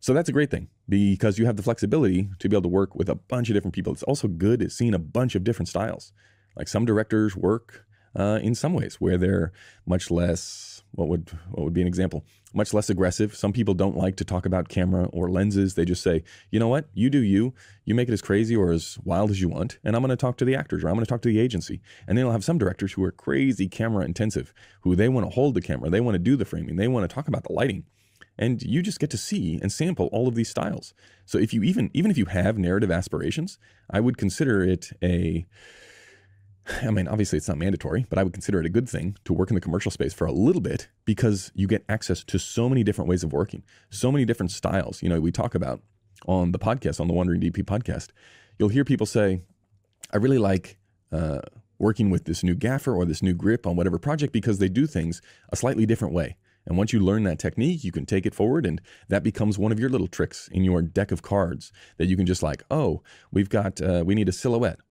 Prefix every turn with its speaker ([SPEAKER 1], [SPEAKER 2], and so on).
[SPEAKER 1] So that's a great thing because you have the flexibility to be able to work with a bunch of different people. It's also good at seeing a bunch of different styles. Like some directors work uh, in some ways where they're much less what would what would be an example much less aggressive. Some people don't like to talk about camera or lenses. They just say you know what? You do you. You make it as crazy or as wild as you want and i'm going to talk to the actors or i'm going to talk to the agency. And then you'll have some directors who are crazy camera intensive who they want to hold the camera. They want to do the framing. They want to talk about the lighting and you just get to see and sample all of these styles so if you even even if you have narrative aspirations i would consider it a I mean, obviously it's not mandatory, but I would consider it a good thing to work in the commercial space for a little bit because you get access to so many different ways of working, so many different styles. You know, we talk about on the podcast, on the Wandering DP podcast, you'll hear people say, I really like uh, working with this new gaffer or this new grip on whatever project because they do things a slightly different way. And once you learn that technique, you can take it forward, and that becomes one of your little tricks in your deck of cards that you can just like, oh, we've got, uh, we need a silhouette.